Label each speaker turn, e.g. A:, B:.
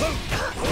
A: Like!